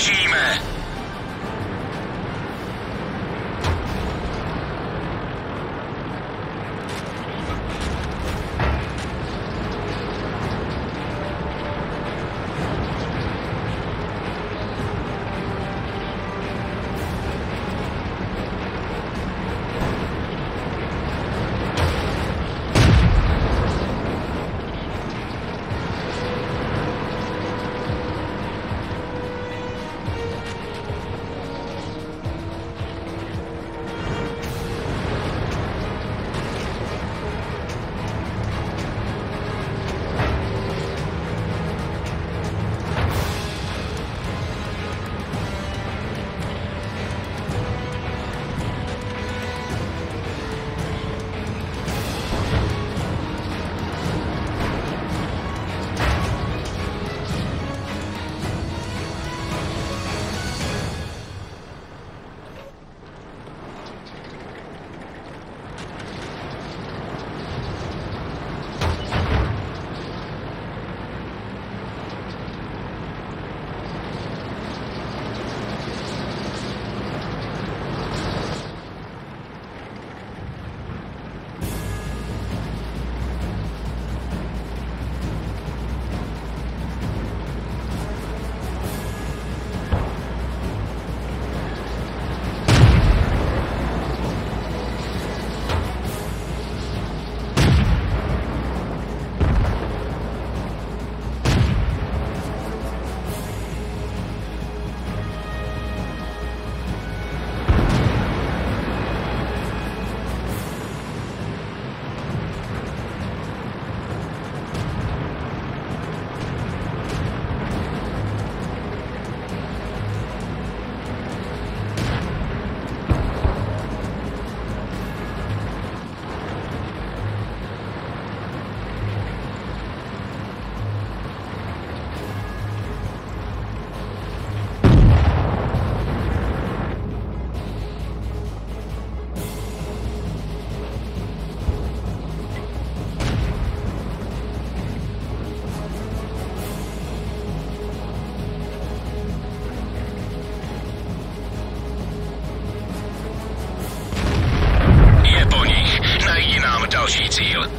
Regime. Další cíl.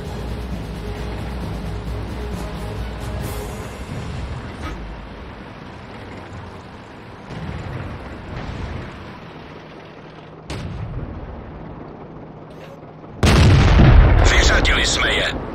Vyřadili jsme je.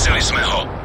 Brazil is my.